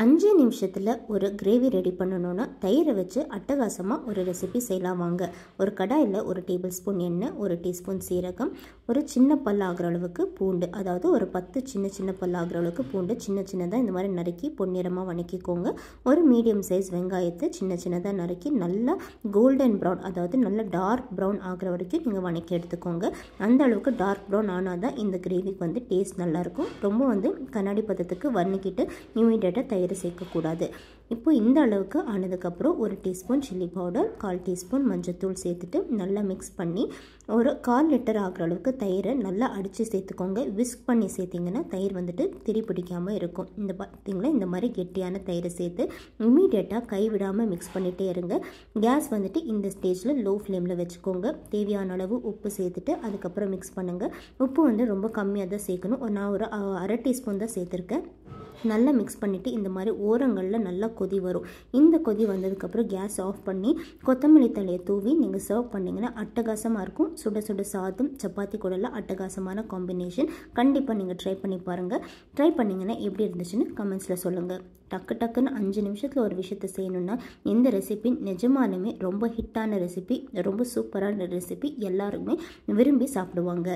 அஞ்சு நிமிஷத்தில் ஒரு கிரேவி ரெடி பண்ணணுன்னா தயிரை வச்சு அட்டகாசமாக ஒரு ரெசிபி செய்யலாம். வாங்க. ஒரு கடாயில் ஒரு டேபிள் ஸ்பூன் எண்ணெய் ஒரு டீஸ்பூன் சீரகம் ஒரு சின்ன பல் ஆகிற அளவுக்கு பூண்டு அதாவது ஒரு பத்து சின்ன சின்ன பல் ஆகிற அளவுக்கு பூண்டு சின்ன சின்னதாக இந்த மாதிரி நறுக்கி பொன்னிறமாக வணக்கிக்கோங்க. ஒரு மீடியம் சைஸ் வெங்காயத்தை சின்ன சின்னதாக நறுக்கி நல்லா கோல்டன் ப்ரௌன் அதாவது நல்ல டார்க் ப்ரௌன் ஆகிற வரைக்கும் நீங்கள் வணக்கி எடுத்துக்கோங்க. அந்த அளவுக்கு டார்க் ப்ரௌன் ஆனால் தான் இந்த கிரேவிக்கு வந்து டேஸ்ட் நல்லாயிருக்கும் ரொம்ப வந்து கண்ணாடி பதத்துக்கு வர்ணிக்கிட்டு இமீடியட்டாக தயிர் சேர்க்கக்கூடாது? இப்போ இந்த அளவுக்கு ஆனதுக்கப்புறம் ஒரு டீஸ்பூன் சில்லி பவுடர் கால் டீஸ்பூன் மஞ்சத்தூள் சேர்த்துட்டு நல்லா மிக்ஸ் பண்ணி ஒரு கால் லிட்டர் ஆகிற அளவுக்கு தயிரை நல்லா அடித்து சேர்த்துக்கோங்க. விஸ்க் பண்ணி சேர்த்திங்கன்னா தயிர் வந்துட்டு திரி பிடிக்காமல் இருக்கும். இந்த பார்த்திங்களா இந்த மாதிரி கெட்டியான தயிரை சேர்த்து இமீடியட்டாக கைவிடாமல் மிக்ஸ் பண்ணிகிட்டே இருங்க. கேஸ் வந்துட்டு இந்த ஸ்டேஜில் லோ ஃப்ளேமில் வச்சுக்கோங்க. தேவையான அளவு உப்பு சேர்த்துட்டு அதுக்கப்புறம் மிக்ஸ் பண்ணுங்கள் உப்பு வந்து ரொம்ப கம்மியாக தான் சேர்க்கணும். நான் ஒரு அரை டீஸ்பூன் தான் சேர்த்துருக்கேன். நல்லா மிக்ஸ் பண்ணிவிட்டு இந்த மாதிரி ஓரங்களில் நல்லா கொதி வரும். இந்த கொதி வந்ததுக்கப்புறம் கேஸ் ஆஃப் பண்ணி கொத்தமல்லி தலையை தூவி நீங்கள் சர்வ் பண்ணிங்கன்னா அட்டகாசமாக இருக்கும். சுட சுட சாதம் சப்பாத்தி கூடலாம் அட்டகாசமான காம்பினேஷன் கண்டிப்பாக நீங்கள் ட்ரை பண்ணி பாருங்கள் ட்ரை பண்ணிங்கன்னா எப்படி இருந்துச்சுன்னு கமெண்ட்ஸில் சொல்லுங்கள் டக்கு டக்குன்னு அஞ்சு நிமிஷத்தில் ஒரு விஷயத்தை செய்யணுன்னா இந்த ரெசிபி நிஜமானுமே ரொம்ப ஹிட்டான ரெசிபி ரொம்ப சூப்பரான ரெசிபி எல்லாருமே விரும்பி சாப்பிடுவாங்க.